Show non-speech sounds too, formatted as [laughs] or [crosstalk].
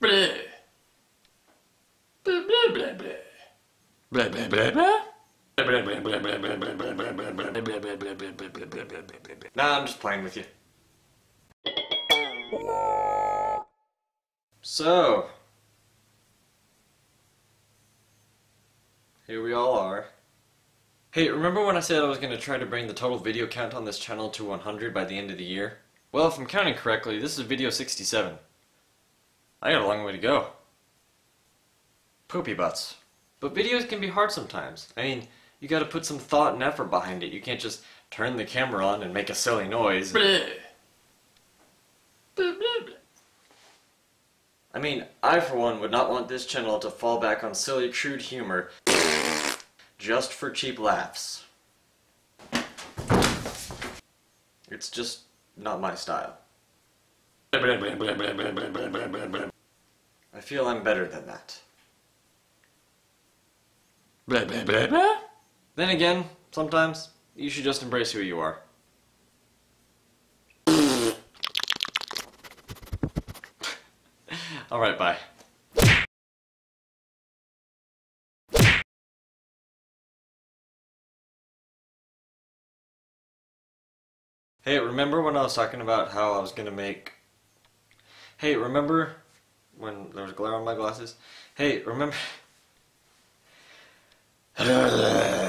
Blah. Blah, blah, blah, blah. Blah, blah, blah, blah. Nah, I'm just playing with you. So, here we all are. Hey, remember when I said I was going to try to bring the total video count on this channel to 100 by the end of the year? Well, if I'm counting correctly, this is video 67. I got a long way to go. Poopy butts. But videos can be hard sometimes. I mean, you gotta put some thought and effort behind it. You can't just turn the camera on and make a silly noise. Bleh. I mean, I for one would not want this channel to fall back on silly, crude humor just for cheap laughs. It's just not my style. I feel I'm better than that. Blah, blah, blah, blah. Then again, sometimes you should just embrace who you are. [laughs] Alright, bye. Hey, remember when I was talking about how I was gonna make. Hey, remember when there was glare on my glasses? Hey, remember. [laughs]